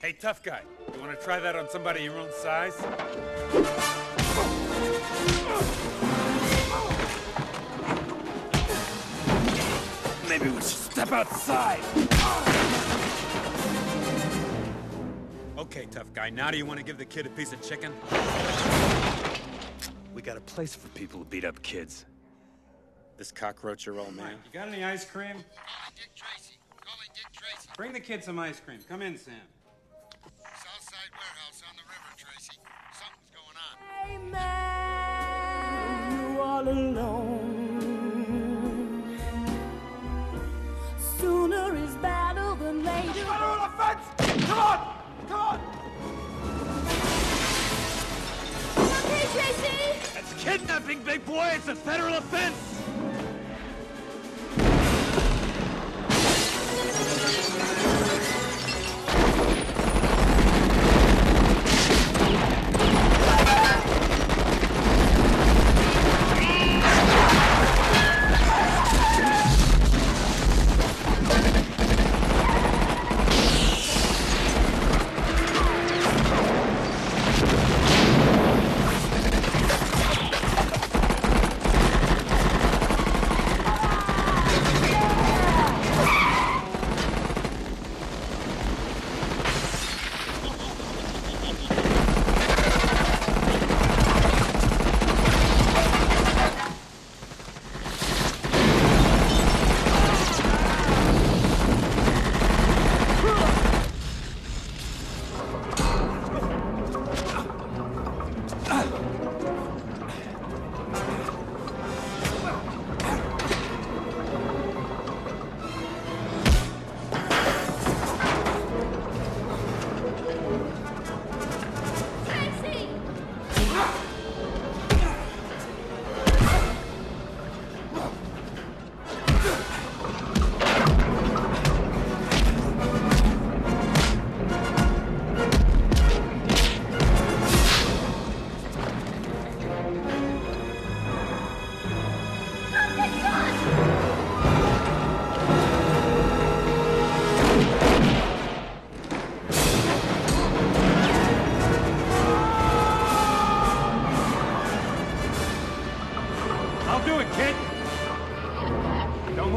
Hey, tough guy, you want to try that on somebody your own size? Maybe we should step outside. Okay, tough guy, now do you want to give the kid a piece of chicken? We got a place for people who beat up kids. This cockroach your old man. You got any ice cream? Ah, Dick Tracy. Call me Dick Tracy. Bring the kid some ice cream. Come in, Sam. Southside warehouse on the river, Tracy. Something's going on. Hey man, you all alone. Sooner is better than later. on the fence! Come on! Come on! Okay, Tracy. That's kidnapping, big boy! It's a federal offense!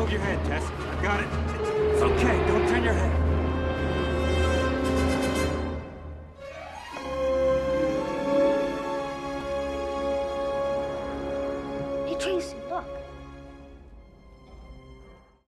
Hold your head, Tess. I got it. It's okay. Don't turn your head. Hey, Tracy, look.